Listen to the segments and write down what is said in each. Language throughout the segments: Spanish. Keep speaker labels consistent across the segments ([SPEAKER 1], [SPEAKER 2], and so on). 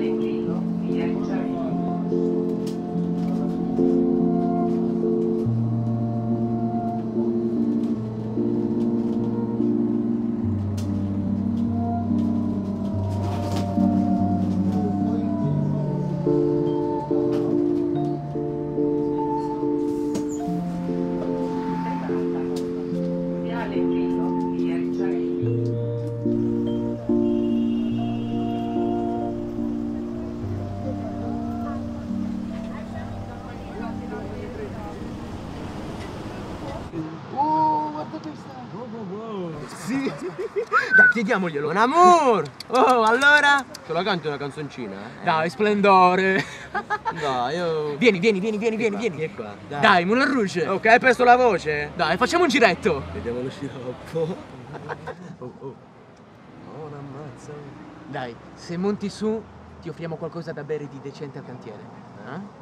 [SPEAKER 1] Pellegrino, via Rizzarino. Thank you.
[SPEAKER 2] Oh, guarda questa!
[SPEAKER 3] Sì. Dai, chiediamoglielo. Un amor. Oh, allora? Te la canti una canzoncina? eh?
[SPEAKER 2] Dai, splendore!
[SPEAKER 3] Dai, oh.
[SPEAKER 2] Vieni, vieni, vieni, vieni, vieni, vieni.
[SPEAKER 3] Vieni qua. Dai.
[SPEAKER 2] Dai, Moulin Rouge!
[SPEAKER 3] Ok, hai perso la voce?
[SPEAKER 2] Dai, facciamo un giretto!
[SPEAKER 3] Vediamo lo sciroppo. Oh, oh. Oh, ammazza.
[SPEAKER 2] Dai, se monti su, ti offriamo qualcosa da bere di decente al cantiere. Eh?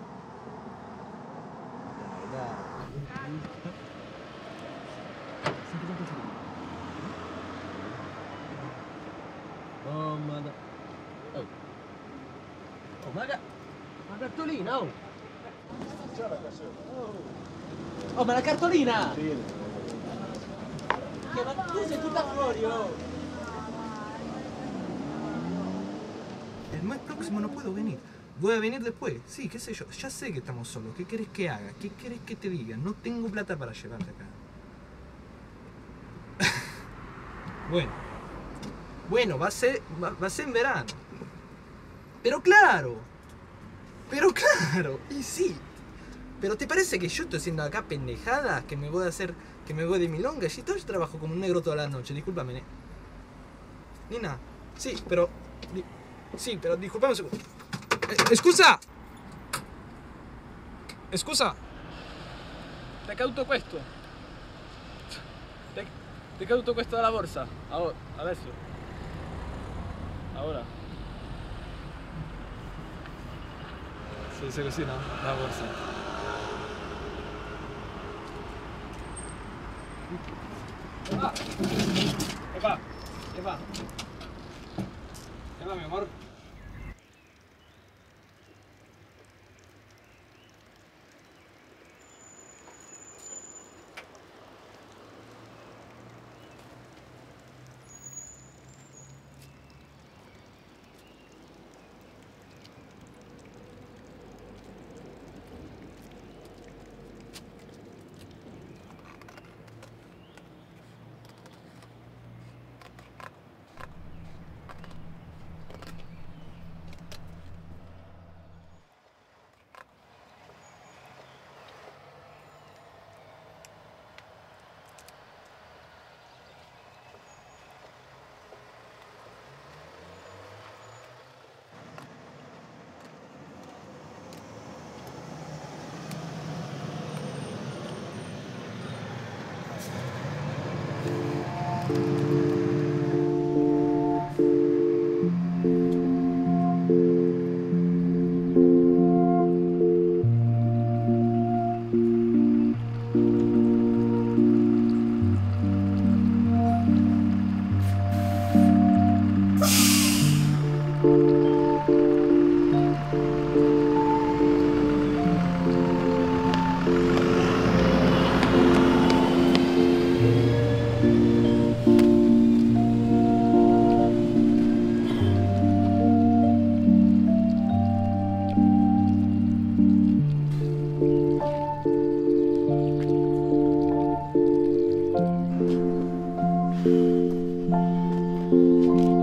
[SPEAKER 3] Oh, da... Oh. Oh, ma ga... Ma cartolina, oh.
[SPEAKER 2] Oh, ma la cartolina! Che, ma tu sei tutta fuori, oh!
[SPEAKER 4] El mes próximo no puedo venir. Voy a venir después. Sí, qué sé yo. Ya sé que estamos solos. ¿Qué querés que haga? ¿Qué querés que te diga? No tengo plata para llevarte acá. Bueno. Bueno, va a ser, va, a ser en verano. Pero claro. Pero claro. Y sí. Pero ¿te parece que yo estoy haciendo acá pendejadas? Que me voy a hacer, que me voy de milonga. Y todo yo trabajo como un negro toda la noche. Discúlpame, ne- Nina. Sí, pero... Sí, però disculpami un secondo. Eh, scusa! Eh, Scusa!
[SPEAKER 5] Ti è caduto questo? Ti è, ti è caduto questo dalla borsa? Ora, adesso? Ora? Si dice così, no? La. ¿Qué? ¿Qué va? ¿Qué va? ¿Qué va, mi amor? Música